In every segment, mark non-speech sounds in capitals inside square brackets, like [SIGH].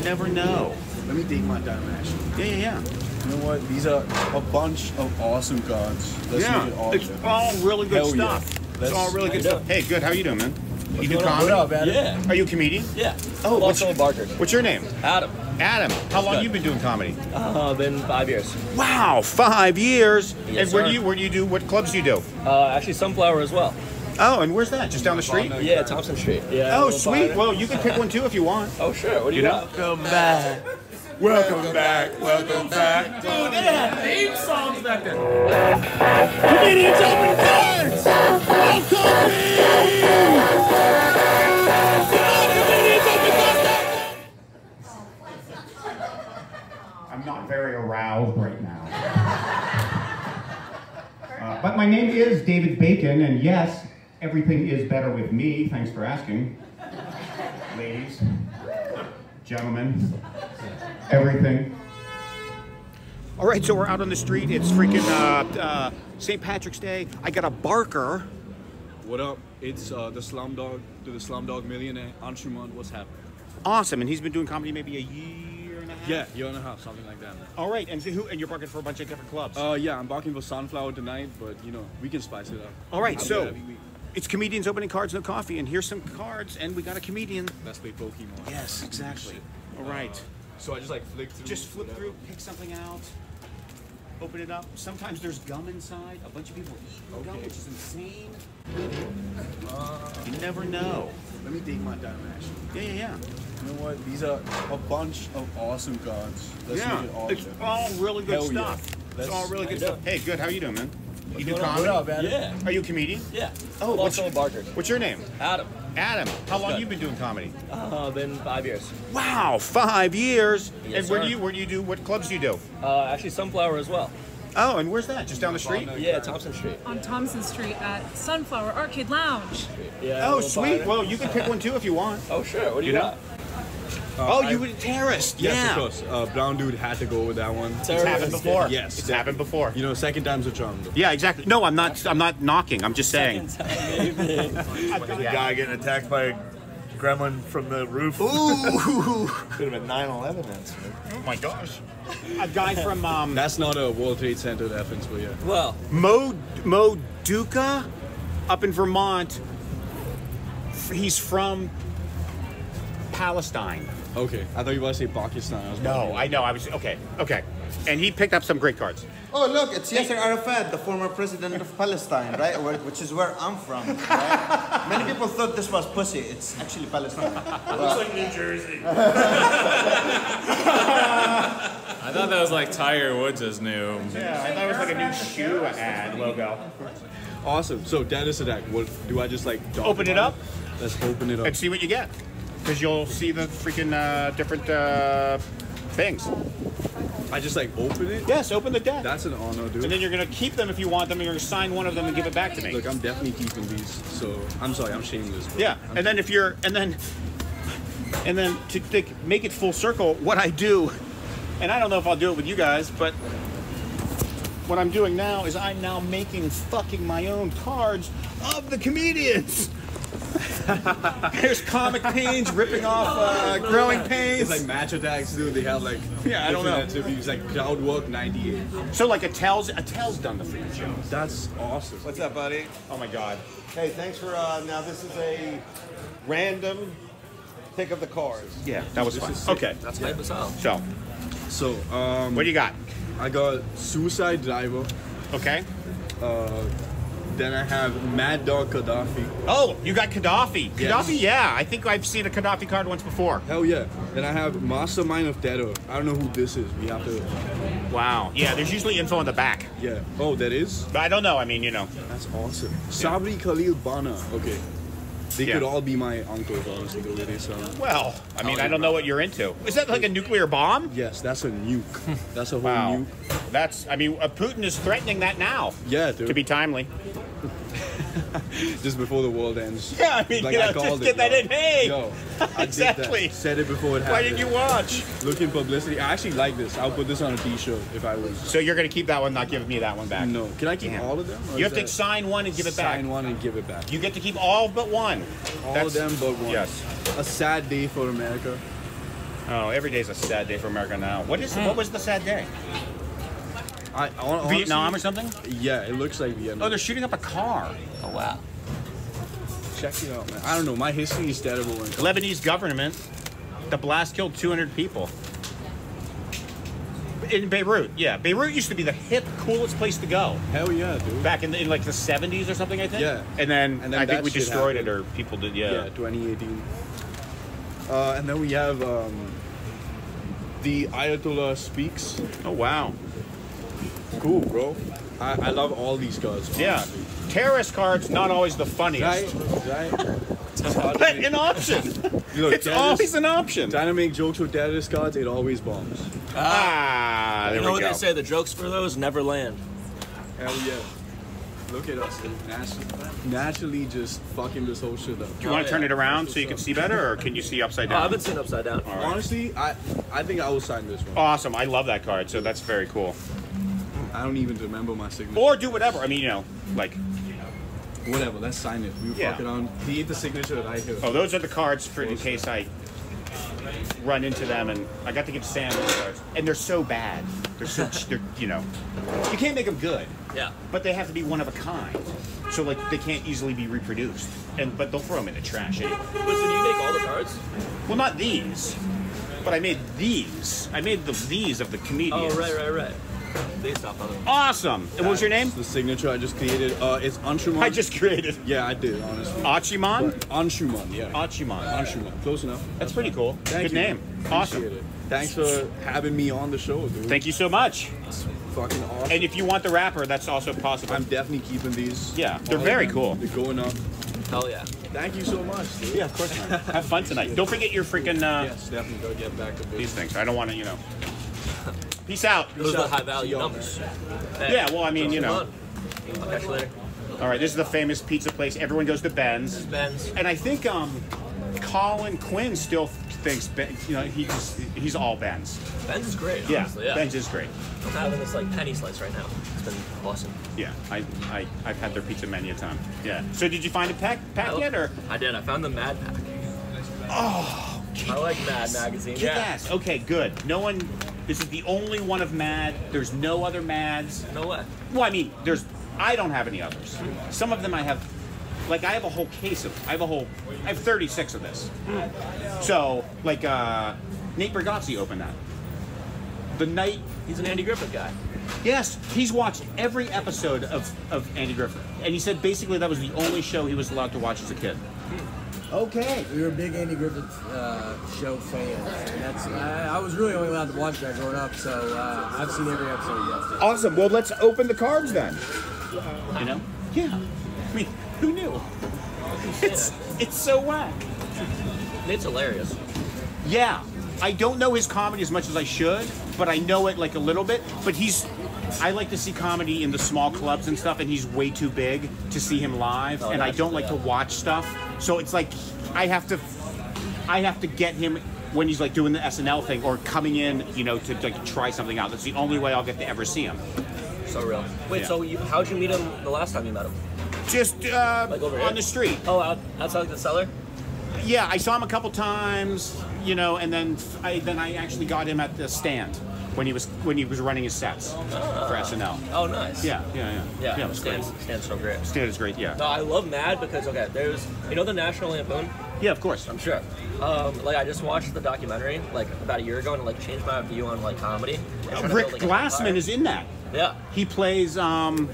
You never know. Let me date my dimension. Yeah, yeah, yeah. You know what? These are a bunch of awesome cards. Let's yeah, make it all it's all really good Hell yeah. stuff. It's all really good How you stuff. Hey, good. How you doing, man? You do going comedy? What up, Adam? Yeah. Are you a comedian? Yeah. Oh, I'm what's- also a barker. What's your name? Adam. Adam. How long Good. you been doing comedy? Uh, been five years. Wow, five years. Yes, and where sir. do you where do you do what clubs do you do? Uh, actually, Sunflower as well. Oh, and where's that? Just down the street? Yeah, Thompson Street. Yeah. Oh, sweet. Well, you can pick one too if you want. Oh, sure. What do you, You know? got? Welcome back. Welcome back. Welcome back. Dude, they had theme songs back then. Comedians open cards. I'm not very aroused right now. Uh, but my name is David Bacon, and yes, everything is better with me. Thanks for asking. Ladies, gentlemen, everything. All right, so we're out on the street. It's freaking uh, uh, St. Patrick's Day. I got a barker. What up? It's uh, the Slumdog to the Slumdog Millionaire, Anshuman. What's happening? Awesome, and he's been doing comedy maybe a year and a half. Yeah, year and a half, something like that. All right, and so who? And you're barking for a bunch of different clubs. Uh, yeah, I'm barking for Sunflower tonight, but you know, we can spice it up. All right, I'm so there every week. It's comedians opening cards, no coffee, and here's some cards, and we got a comedian. Let's play Pokemon. Yes, exactly. All right, uh, So I just like flick through. just flip whatever. through, pick something out, open it up. Sometimes there's gum inside. A bunch of people eat gum, Okay. which is insane. Uh, you never know. Let me date my dimension. Yeah, yeah, yeah. You know what? These are a bunch of awesome cards. Let's yeah, all it's all really good Hell yeah. stuff. It's all really good stuff. Hey, good. How you doing, man? You do comedy? What up, Adam? Yeah. Are you a comedian? Yeah. Oh, what's also barker. What's your name? Adam. Adam. How long Good. you been doing comedy? Uh, been five years. Wow, five years. Yes, and where sir. do you where do you do what clubs do you do? Uh, actually, Sunflower as well. Oh, and where's that? Just down the street? Yeah, Thompson Street. on Thompson Street at Sunflower Arcade Lounge. Yeah. Oh, sweet. Well, you can pick one too if you want. Oh, sure. What do you, You know? got? Oh, I- were would terrorist. Yes, yeah. of course. Uh, Brown dude had to go with that one. It's happened before. Yes, It's happened before. You know, second time's a charm. Though. Yeah, exactly. No, I'm not. I'm not knocking. I'm just saying. The guy getting attacked by a gremlin from the roof. Ooh. [LAUGHS] Could have been 9/11 incident. oh my gosh. A guy from um, That's not a World Trade Center reference, but yeah. Well, Mo Mo Doukhi, up in Vermont. He's from Palestine. Okay, I thought you were about to say Pakistan. I was No, I know. I was okay. Okay, and he picked up some great cards. Oh, look, it's Yasser Arafat, the former president of Palestine, right? Where, which is where I'm from, right? Many people thought this was pussy. It's actually Palestine. Looks like New Jersey. [LAUGHS] I thought that was like Tiger Woods' new. Yeah, I thought it was like a new shoe ad logo. Awesome. So, Dennis attack. What do I just like? dog Open it up. Let's open it up. and see what you get. Because you'll see the freaking uh, different uh, things. I just like open it. Yes, open the deck. That's an honor, dude. and then you're gonna keep them if you want them. And you're gonna sign one of them and give it back to me. Look, I'm definitely keeping these. So I'm sorry, I'm shameless. bro. yeah, I'm and then if you're, and then, and then to think, make it full circle, what I do, and I don't know if I'll do it with you guys, but what I'm doing now is I'm now making fucking my own cards of the comedians. [LAUGHS] There's comic pains ripping off uh, growing pains. It's like Match Attax, dude. They have like Yeah, I don't different know. attributes, like crowd work 98. So like Attell's Attell's done the freaking show. That's awesome. What's up, buddy? Oh my god. Hey, thanks for uh, now. This is a random pick of the cards. Yeah, that was fun. Okay, that's hype as hell. so So um, what do you got? I got Suicide Driver. Okay. Then I have Mad Dog Gaddafi. Oh, you got Gaddafi. Yes. Gaddafi, yeah. I think I've seen a Gaddafi card once before. Hell yeah. Then I have Mastermind of Terror. I don't know who this is. We have to. Wow. Yeah, there's usually info on the back. Yeah. Oh, that is. But I don't know. I mean, you know. That's awesome. Sabri Khalil Bana. Okay. They Yeah. could all be my uncles, honestly, the way they sound. Well, I mean, I don't know what you're into. Is that like a nuclear bomb? Yes, that's a nuke. [LAUGHS] That's a whole Wow. nuke. That's. I mean, uh, Putin is threatening that now. Yeah, dude. To be timely. [LAUGHS] just before the world ends. Yeah, I mean, Like, you I know, called just it, get that yo. in. Hey. Yo, I Exactly. Said it before it happened. Why didn't you watch? Looking publicity. I actually like this. I'll put this on a T-shirt if I was. So you're gonna keep that one, not give me that one back. No. Can I keep Damn. all of them? You have to sign one and give it back. Sign one and give it back. You get to keep all but one. All That's- of them but one. Yes. A sad day for America. Oh, every day's a sad day for America now. What is? What was the sad day? I, I honestly- Vietnam or something? Yeah, it looks like Vietnam. Oh, they're shooting up a car. Oh wow. Check it out, man. I don't know. My history is terrible. When Lebanese government. The blast killed 200 people. In Beirut, yeah. Beirut used to be the hip, coolest place to go. Hell yeah, dude. Back in, the, in like the 70s or something, I think. Yeah. And then, And then I think we shit destroyed it, or people did. Yeah, Yeah. 2018. Uh, and then we have um, the Ayatollah speaks. Oh wow. Cool, bro. I, I love all these cards. Yeah. honestly. Terrorist cards not always the funniest, Right, right. [LAUGHS] but an option. Look, it's that always is- an option. Trying to make jokes with terrorist cards, it always bombs. Ah, there You know we what go. they say? The jokes for those never land. Hell yeah. Look at us. Naturally, naturally just fucking this whole shit up. Do you want Oh, to turn yeah. it around so you can see better, or can you see upside Oh, down? I've been sitting upside down. All right. Honestly, I I think I will sign this one. Awesome. I love that card, so that's very cool. I don't even remember my signature. Or do whatever. I mean, you know, like, Whatever, let's sign it. We Yeah. fucking on. Create the signature right here. oh, those are the cards for in case I run into them, and I got to give Sam those cards, and they're so bad. They're so, they're, you know, you can't make them good, Yeah. but they have to be one of a kind. So like, they can't easily be reproduced, and but they'll throw them in the trash anyway. Wait, so do you make all the cards? Well, not these, but I made these. I made the these of the comedians. Oh, comedians. right, right, right. They stopped on them. Awesome. And what was your name? The signature I just created. Uh, it's Anshuman. I just created Yeah, I did, honestly. Achiman. Anshuman, yeah. Achiman. Anshuman. Close enough. That's pretty cool. Thank Good you. name. Appreciate Awesome. it. Thanks for having me on the show, dude. Thank you so much. Fucking awesome. And if you want the wrapper, that's also possible. I'm definitely keeping these. Yeah, they're very them. cool. They're going up. Hell yeah. Thank you so much, dude. yeah, of course. Have fun tonight. Don't forget your freaking uh, Yes, definitely gotta get back to these things. I don't want to, you know. Peace out. Those are the high value numbers. Yeah, well, I mean, you know. I'll catch you later. All right, this is the famous pizza place. Everyone goes to Ben's, Ben's. and I think um, Colin Quinn still thinks Ben, you know he's he's all Ben's. Ben's is great, Yeah, honestly. Yeah. Ben's is great. I'm having this like penny slice right now. It's been awesome. Yeah, I, I I've had their pizza many a time. Yeah. So did you find a pack pack yet or? I did. I found the Mad Pack. Oh. I like Mad magazine. Kick Yeah. ass. Okay, good. No one. This is the only one of Mad. There's no other Mads. No what? Well, I mean, there's. I don't have any others. Some of them I have. Like I have a whole case of. I have a whole. I have 36 of this. So like uh, Nate Bargatze opened that. The night. He's an Andy Griffith guy. Yes, he's watched every episode of, of Andy Griffith, and he said basically that was the only show he was allowed to watch as a kid. Okay. We were big Andy Griffith uh, show fans. And that's I, I was really only allowed to watch that growing up, so uh, I've seen every episode. Yes. Awesome. Well, let's open the cards then. You know? Yeah. I mean, who knew? It's it's so whack. It's hilarious. Yeah. I don't know his comedy as much as I should, but I know it like a little bit. But he's I like to see comedy in the small clubs and stuff, and he's way too big to see him live, Oh, and I don't like to watch stuff. So it's like I have to I have to get him when he's like doing the SNL thing or coming in, you know, to like try something out. That's the only way I'll get to ever see him. So real. Wait, Yeah. so you, how'd you meet him the last time you met him? Just uh, Like over on here? the street. Oh, out, outside the cellar? Yeah, I saw him a couple times, you know, and then I then I actually got him at the stand when he was when he was running his sets for SNL. Oh, nice. Yeah, yeah, yeah. Yeah, yeah it was great. Stan's, Stan's so great. Stand is great. Yeah, No, I love Mad because, okay, there's, you know the National Lampoon? yeah, of course. I'm sure. Um, like, I just watched the documentary, like, about a year ago and, like, changed my view on, like, comedy. To Rick build, like, Glassman is in that. Yeah. He plays. um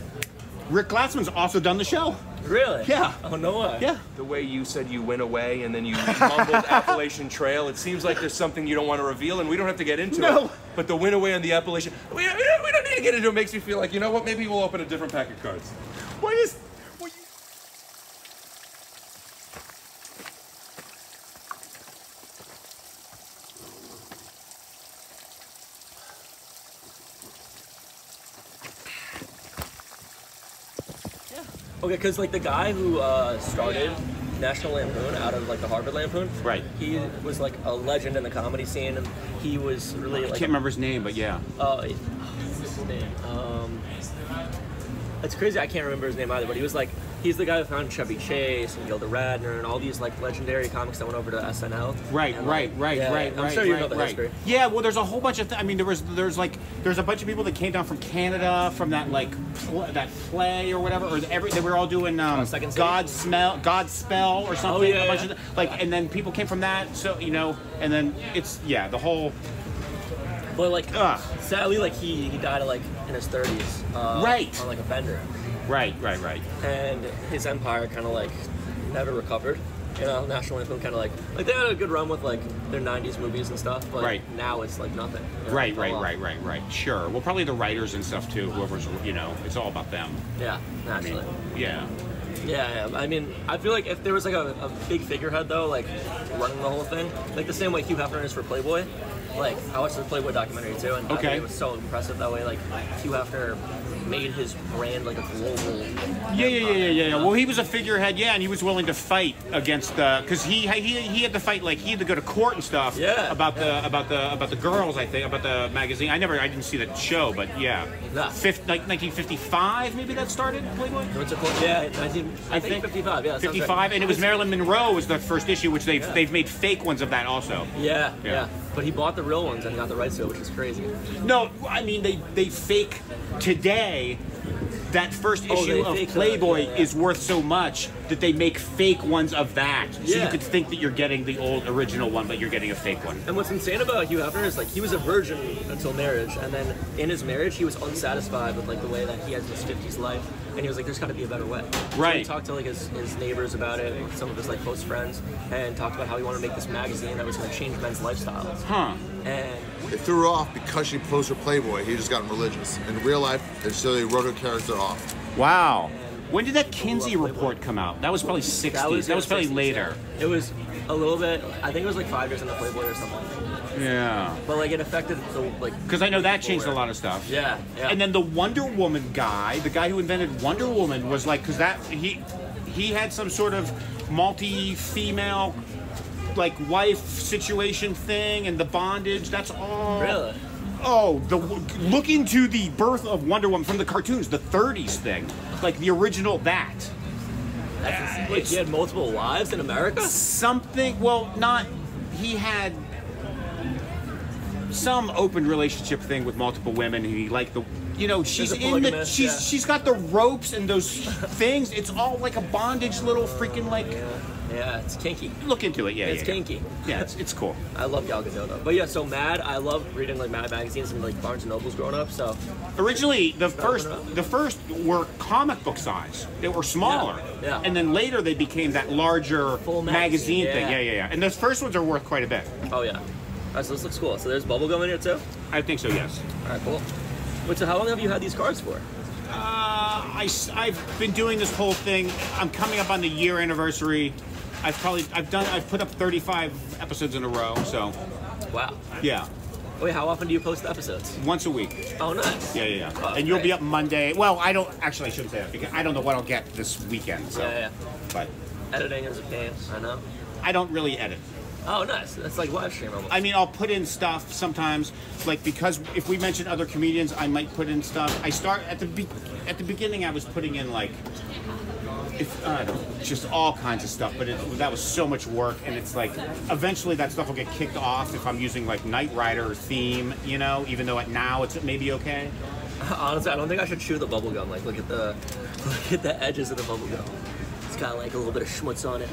Rick Glassman's also done the show. Really? Yeah. Oh, no way. Yeah. The way you said you went away and then you mumbled [LAUGHS] Appalachian Trail, it seems like there's something you don't want to reveal, and we don't have to get into No. it. But the win away on the Appalachian, we, we, don't, we don't need to get into it. Makes me feel like, you know what, maybe we'll open a different pack of cards. What is? Okay, because, like, the guy who uh, started National Lampoon out of, like, the Harvard Lampoon, Right. he was, like, a legend in the comedy scene, and he was really, I like, can't remember his name, but yeah. Uh, what's his name? Um, it's crazy. I can't remember his name either. But he was like He's the guy who found Chevy Chase and Gilda Radner and all these like legendary comics that went over to SNL. Right, And, right, like, right, yeah, right, I'm right, sure you right, know the right. history. Yeah, well, there's a whole bunch of. Th- I mean, there was there's like there's a bunch of people that came down from Canada from that like pl- that play or whatever, or every they were all doing um, Oh, Second? God smell, Godspell or something. yeah, a bunch yeah. of like, and then people came from that. So you know, and then it's yeah, the whole But like, Ugh. sadly, like he he died like in his 30s. Uh, Right. On like a bender, right, right, right. and his empire kind of like never recovered. You know, National Lampoon kind of like like they had a good run with like their 90s movies and stuff, but Right. now it's like nothing. you know, Right, right, off. right, right, right. Sure. Well, probably the writers and stuff too. Whoever's, you know, it's all about them. Yeah, I mean, yeah. Yeah, yeah. I mean, I feel like if there was like a, a big figurehead though, like running the whole thing, like the same way Hugh Hefner is for Playboy. Like I watched the Playboy documentary too, and Okay. it was so impressive that way. Like Hugh Hefner made his brand like a global. Yeah, yeah, yeah, yeah, yeah, yeah. Well, he was a figurehead, yeah, and he was willing to fight against the because he, he he had to fight like he had to go to court and stuff. Yeah, About the about the about the girls, I think, about the magazine. I never, I didn't see the show, but yeah. Yeah. Fif- like 1955, maybe that started Playboy. What's it called? Yeah, 19, I, I think, think 55. Yeah, that sounds right. 55, and it was Marilyn Monroe was the first issue, which they've they've made fake ones of that also. Yeah, Yeah. yeah, But he bought the real ones and got the rights to it, which is crazy. No, I mean they they fake today. That first Oh, issue of uh, Playboy yeah, yeah. is worth so much that they make fake ones of that, so you could think that you're getting the old original one, but you're getting a fake one. And what's insane about Hugh Hefner is like he was a virgin until marriage, and then in his marriage he was unsatisfied with like the way that he had his 50s life, and he was like, "There's got to be a better way." So he Right. talked to like his, his neighbors about it, some of his like close friends, and talked about how he wanted to make this magazine that was going to change men's lifestyles. Huh? And It threw her off because she posed for Playboy. He just got religious. In real life, and so they wrote her character off. Wow. When did that Kinsey report come out? That was probably 60s. That was, in the probably 60s, later. yeah. It was a little bit. I think it was like five years in the Playboy or something. Yeah. But like it affected the like. Because I know that changed a lot of stuff. Yeah, yeah. And then the Wonder Woman guy, the guy who invented Wonder Woman, was like, because that he he had some sort of multi-female like wife situation thing, and the bondage. That's all. Really? Oh, the look into the birth of Wonder Woman from the cartoons, the '30s thing, like the original that. That's Wait, he had multiple wives in America? Something. Well, not. He had some open relationship thing with multiple women. He liked the. You know, she's in the. She's yeah. she's got the ropes and those things. It's all like a bondage little freaking like. Yeah, it's kinky. Look into it. Yeah, it's yeah, yeah. kinky. Yeah, it's, it's cool. [LAUGHS] I love Gal Gadot though. But yeah, so Mad, I love reading like Mad magazines and like Barnes and Nobles growing up. So Originally, the first the first were comic book size. They were smaller. Yeah, yeah. And then later they became that larger Full magazine, magazine, thing. yeah. Yeah, yeah, yeah. And those first ones are worth quite a bit. oh yeah. Alright, so this looks cool. So there's bubblegum in here too. I think so. Yes. All right, cool. Wait, so how long have you had these cards for? Uh, I, I've been doing this whole thing. I'm coming up on the year anniversary. I've probably I've done I've put up 35 episodes in a row. So Wow. yeah, Wait, how often do you post episodes? once a week. Oh, nice. Yeah, yeah, yeah. Oh, and you'll be up Monday. Well, I don't actually I shouldn't say that because I don't know what I'll get this weekend. So, Yeah, yeah. but Editing is a pain. I know. I don't really edit. Oh, nice. That's like live stream almost. I mean, I'll put in stuff sometimes, like because if we mention other comedians, I might put in stuff. I start at the be- at the beginning. I was putting in like, if I don't know, just all kinds of stuff. But it, that was so much work, and it's like eventually that stuff will get kicked off if I'm using like Knight Rider theme, you know. Even though it, now it's maybe okay. [LAUGHS] Honestly, I don't think I should chew the bubble gum. Like, look at the [LAUGHS] look at the edges of the bubble gum. It's got like a little bit of schmutz on it.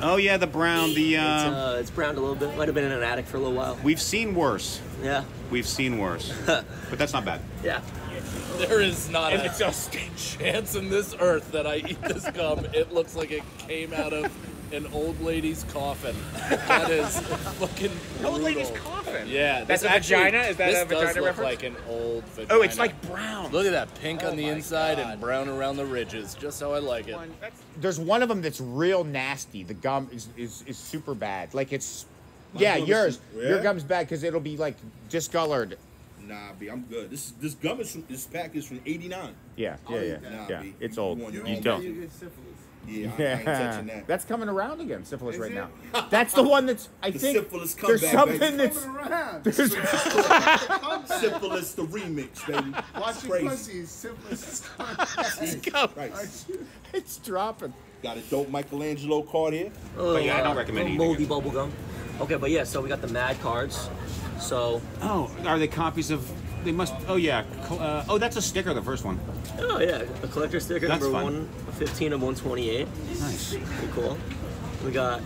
Oh yeah, the brown. The It's, uh, uh, it's browned a little bit. Might have been in an attic for a little while. we've seen worse. Yeah. We've seen worse, [LAUGHS] but that's not bad. Yeah. There is not And a just- chance in this earth that I eat this gum. It looks like it came out of an old lady's coffin. [LAUGHS] That is fucking Old lady's coffin? Yeah, That's a actually- vagina? Is that this a vagina does look reference? like an old vagina. Oh, it's like brown. Look at that pink Oh on the my inside and brown around the ridges, just how I like it. There's one of them that's real nasty. The gum is, is, is super bad. Like it's, My yeah, gum is- yours. yeah? Your gum's bad because it'll be like discolored. Nah, B, I'm good. This this gum is from this pack is from '89. Yeah, yeah, yeah, Nah, yeah. B, It's you old. want your You own don't. Yeah, I touching that. That's coming around again, syphilis Is right it? now. [LAUGHS] That's the one that's I The think syphilis there's comeback, something baby. that's Coming there's [LAUGHS] Syphilis the remix, baby. Watch It's your crazy. pussy. Syphilis is [LAUGHS] coming. Christ. it's dropping. Got a dope Michelangelo card here. But yeah, I don't uh, recommend little eating moldy bubble gum. Okay, but yeah, so we got the Mad cards. So Oh, are they copies of? They must. Oh yeah. Uh, oh, that's a sticker. The first one. Oh yeah, a collector sticker That's number fun. one, 15 of 128. Nice. Pretty cool. We got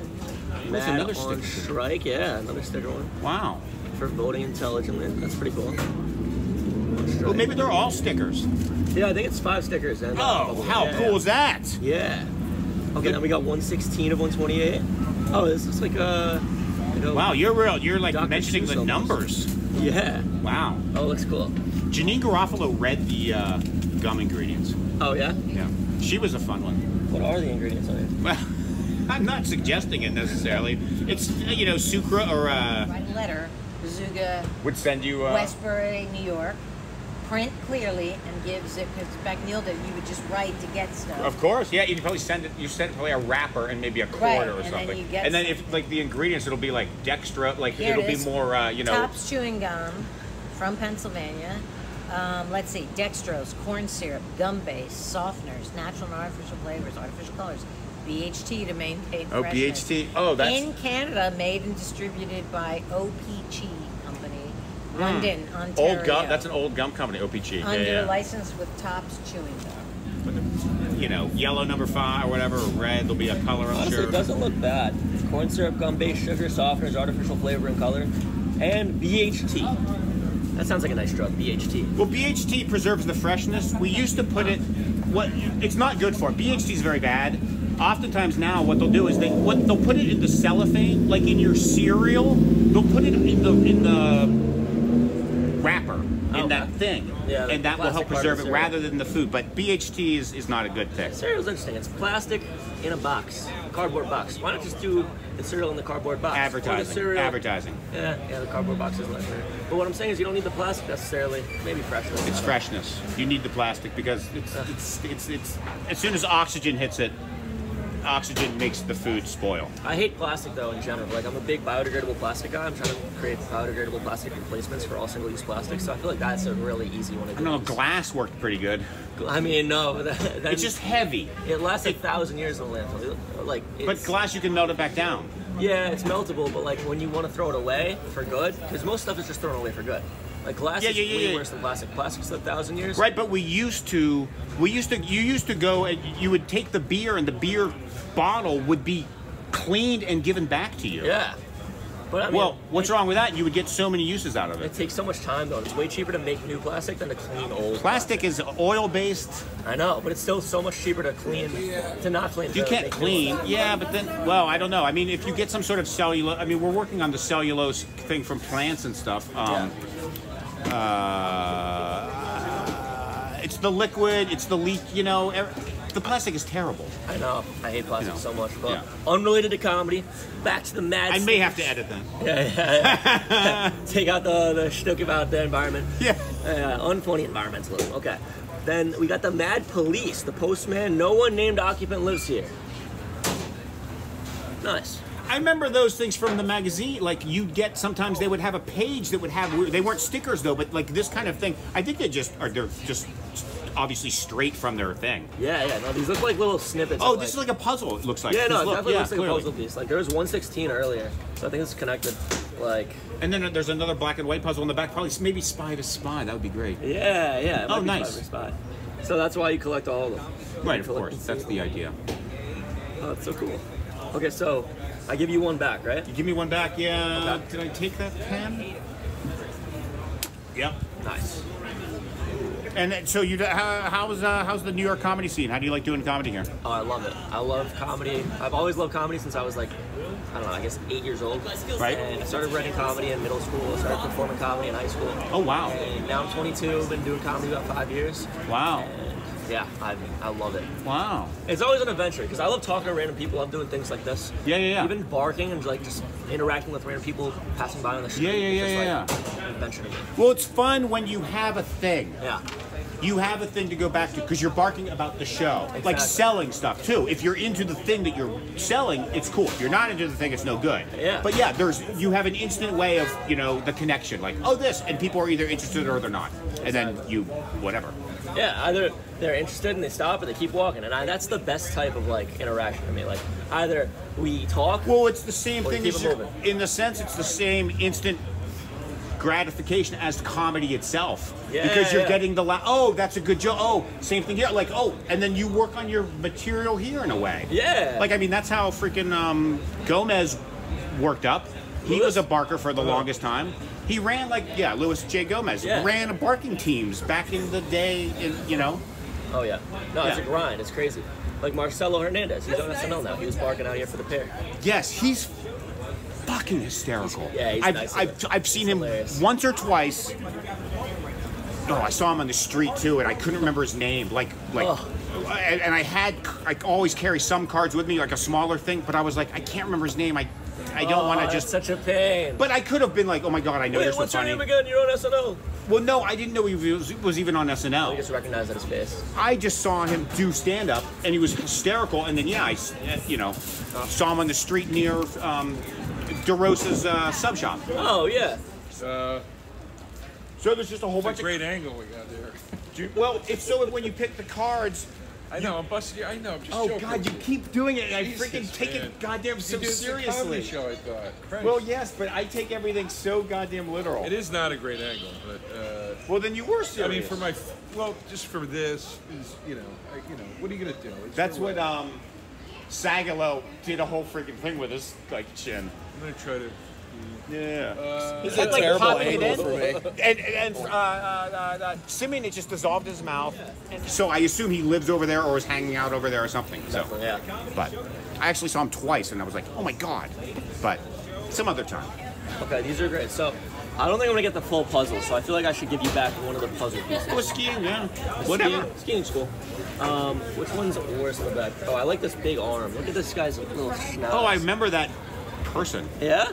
That's Mad another on sticker. Strike. Yeah, another sticker one. Wow. For voting intelligently. That's pretty cool. Well, maybe they're all stickers. Yeah, I think it's five stickers. And, uh, Oh, how yeah, cool yeah. is that? Yeah. Okay, then we got 116 of 128. Oh, this is like a. Like a Wow, you're real. You're like Dr. mentioning the Seuss almost. Numbers. Yeah. Wow. Oh, it looks cool. Janeane Garofalo read the uh, gum ingredients. Oh yeah. Yeah. She was a fun one. What are the ingredients on it? Well, [LAUGHS] I'm not suggesting it necessarily. It's uh, you know sucra or uh, Write a letter, Bazooka, would send you. Uh, Westbury, New York. Print clearly and give zip because back in the old days you would just write to get stuff. Of course, yeah. You would probably send it. You send probably a wrapper and maybe a quarter Right, or and then something. you get and then if like the ingredients, it'll be like dextra. Like Here it it'll be more. Uh, you know. Topps chewing gum from Pennsylvania. Um, let's see, dextrose, corn syrup, gum base, softeners, natural and artificial flavors, artificial colors, BHT to maintain Oh, freshness. BHT. Oh, that's- in Canada, made and distributed by OPG Company, London, Hmm. Ontario. Old gum. That's an old gum company. OPG. Under yeah. license with Topps chewing gum. You know, yellow number five or whatever, or red. There'll be a color. I'm Honestly, sure. it doesn't look bad. Corn syrup, gum base, sugar, softeners, artificial flavor and color, and BHT. That sounds like a nice drug, BHT. Well, BHT preserves the freshness. We used to put it. What it's not good for. BHT is very bad. Oftentimes now, what they'll do is they what they'll put it in the cellophane, like in your cereal. They'll put it in the in the wrapper in oh, that thing, Oh, Yeah, and that will help plastic part of preserve it cereal. rather than the food. But BHT is, is not a good thing. Cereal's interesting. It's plastic in a box, cardboard box. Why not just do the cereal in the cardboard box? Advertising. cereal- Advertising. Yeah, yeah, the cardboard box is nicer. But what I'm saying is, you don't need the plastic necessarily. Maybe freshness. It's freshness. You need the plastic because it's it's it's it's as soon as oxygen hits it, oxygen makes the food spoil. I hate plastic though in general. Like I'm a big biodegradable plastic guy. I'm trying to create biodegradable plastic replacements for all single-use plastics. So I feel like that's a really easy one to I do. don't know. Glass worked pretty good. I mean, no, [LAUGHS] that, that, It's just heavy. It lasts a thousand years in the landfill. Like, But glass, you can melt it back down. yeah, it's meltable. But like when you want to throw it away for good, because most stuff is just thrown away for good. Like glass Yeah, is yeah, yeah, way yeah. worse than plastic. Plastic's a thousand years. Right, but we used to, we used to, you used to go and you would take the beer and the beer bottle would be cleaned and given back to you. Yeah. But I mean, well, what's wrong with that? You would get so many uses out of it. It takes so much time though. It's way cheaper to make new plastic than to clean old. Plastic is oil based. I know, but it's still so much cheaper to clean to not clean. You can't clean. Yeah, but then, well, I don't know. I mean, if you get some sort of cellulose, I mean, we're working on the cellulose thing from plants and stuff. Um, uh, it's the liquid, it's the leak, you know. ev- The plastic is terrible. I know. I hate plastic You know, so much. But yeah. unrelated to comedy, back to the mad. I may have to edit that. [LAUGHS] Yeah, yeah, yeah. [LAUGHS] Take out the the shtick about the environment. Yeah. Uh, unfunny environmentalism. Okay. Then we got the mad police. The postman. No one named occupant lives here. Nice. I remember those things from the magazine. Like you'd get sometimes they would have a page that would have they weren't stickers though, but like this kind of thing. I think they just are they're just obviously straight from their thing. Yeah, yeah. No, these look like little snippets. Oh, of, this is like a puzzle. It looks like. yeah, no, it look, definitely yeah, looks like clearly. a puzzle piece. Like there was 116 earlier, so I think it's connected. Like. And then there's another black and white puzzle in the back. Probably maybe spy to spy. That would be great. Yeah, yeah. Oh, nice. Spy Spy. So that's why you collect all of them. Right, of course. That's the idea. Oh, that's so cool. Okay, so I give you one back, right? You give me one back. Yeah. Did I take that pen? Yep. Nice. And so you how, how's uh, how's the New York comedy scene? How do you like doing comedy here? Oh, I love it. I love comedy. I've always loved comedy since I was like, I don't know, I guess eight years old. Right. And I started writing comedy in middle school. I started performing comedy in high school. Oh wow. And now I'm 22. I've Been doing comedy about five years. Wow. And yeah, I I love it. Wow. It's always an adventure because I love talking to random people. I love doing things like this. Yeah, yeah, yeah. Even barking and like just interacting with random people passing by on the street. Yeah, yeah, yeah, just, yeah, like, an adventure to me. Well, it's fun when you have a thing. Yeah. you have a thing to go back to because you're barking about the show, like selling stuff too. If you're into the thing that you're selling, it's cool. If you're not into the thing, it's no good. Yeah. But yeah, there's you have an instant way of you know the connection, like oh this, and people are either interested or they're not, and then you whatever. Yeah, either they're interested and they stop, or they keep walking, and I, that's the best type of like interaction to me. Like either we talk. Well, it's the same thing keep as you're, in the sense it's the same instant gratification as comedy itself Yeah, because you're yeah. getting the la- oh that's a good joke oh same thing here like oh and then you work on your material here in a way Yeah. like i mean that's how freaking um, gomez worked up he was a barker for the Uh-huh. longest time he ran like yeah louis j gomez Yeah. ran a barking teams back in the day in, you know Oh yeah, no, it's a grind. It's crazy. Like Marcelo Hernandez, he's on SNL now. He was barking out here for the pair. Yes, he's fucking hysterical. Yeah, he's I've, nice. I've, I've seen him hilarious. once or twice. Oh, I saw him on the street too, and I couldn't remember his name. Like, like, and, and I had, I always carry some cards with me, like a smaller thing. But I was like, I can't remember his name. I, I don't Oh, want to just. such a pain. But I could have been like, oh my god, I know Wait, you're so what's your funny. name again? You're on SNL. Well, no, I didn't know he was, was even on I SNL. just recognized that his face. I just saw him do stand up, and he was hysterical. And then, yeah, I, s- you know, saw him on the street near um, DeRosa's uh, sub shop. Oh yeah. Uh, so there's just a whole bunch a of- great angle we got there. [LAUGHS] Well, it's so when you pick the cards. I know, I'm busting you. I know, I'm just Oh joking. God, you keep doing it. and I freaking take man. it goddamn so You did the comedy seriously. show, I thought. Christ. Well, yes, but I take everything so goddamn literal. It is not a great angle, but. Uh, Well, then you were serious. I mean, for my, well, just for this is, you know, I, you know, what are you gonna do? It's That's for what um, Sagalow did a whole freaking thing with his like chin. I'm gonna try to. Yeah. Uh, Is that like popping it in? And, and uh, uh, uh, uh, Simeon, it just dissolved his mouth. So I assume he lives over there or is hanging out over there or something. So, yeah. But I actually saw him twice, and I was like, oh my god. But some other time. Okay, these are great. So I don't think I'm gonna get the full puzzle, so I feel like I should give you back one of the puzzle pieces. Oh, skiing, yeah. Whatever. Skiing, skiing's cool. Um, which one's worse than the back? Oh, I like this big arm. Look at this guy's little schnoz. Oh, I remember that person. Yeah?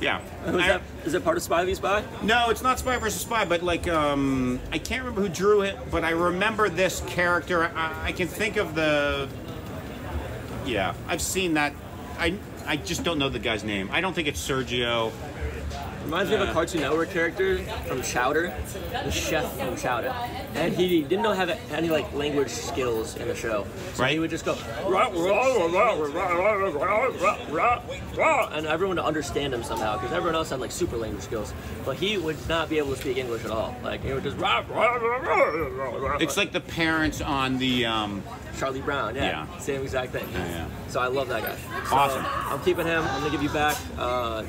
Yeah. Who's I- that? Is it part of Spy v Spy? No, it's not Spy versus Spy, but like, um, I can't remember who drew it, but I remember this character. I, I can think of the. Yeah, I've seen that. I I just don't know the guy's name. I don't think it's Sergio. Reminds me of a Cartoon Network character from Chowder, the chef from Chowder, and he didn't know have any like language skills in the show. So right. He would just go and everyone to understand him somehow because everyone else had like super language skills, but he would not be able to speak English at all. Like he would just. It's like the parents on the. Um... Charlie Brown, yeah, yeah, same exact thing. Yeah, yeah. So I love that guy. So awesome. I'm keeping him. I'm gonna give you back uh,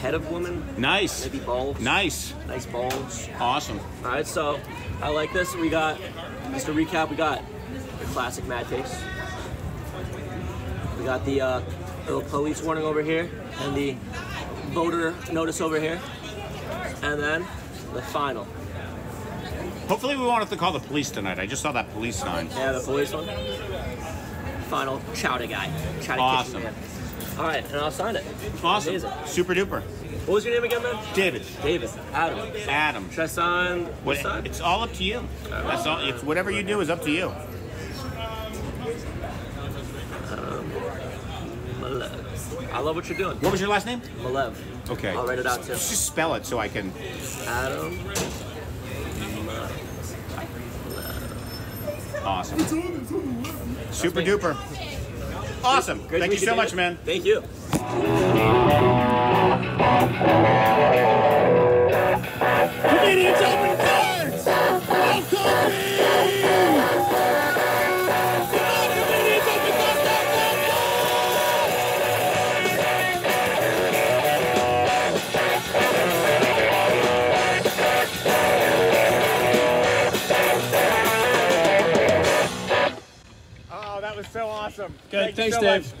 head of woman. Nice. Maybe bulbs. Nice. Nice bulbs. Awesome. All right, so I like this. We got just to recap. We got the classic Mad Taste. We got the uh, little police warning over here, and the voter notice over here, and then the final. Hopefully, we won't have to call the police tonight. I just saw that police sign. Yeah, the police one. Final chowder guy. Chowder Awesome. All right, and I'll sign it. Awesome. Super duper. What was your name again, man? David. David. Adam. Adam. Should I sign? What, this it's all up to you. That's all. It's whatever you do is up to you. Um, Malev. I love what you're doing. What was your last name? Malev. Okay. I'll write it out too. Just spell it so I can. Adam. Awesome. Super duper. Awesome. Great Thank you so much, man. Thank you. Comedians open cards! Oh, that was so awesome. Good. Thank Thanks, so Dave. much.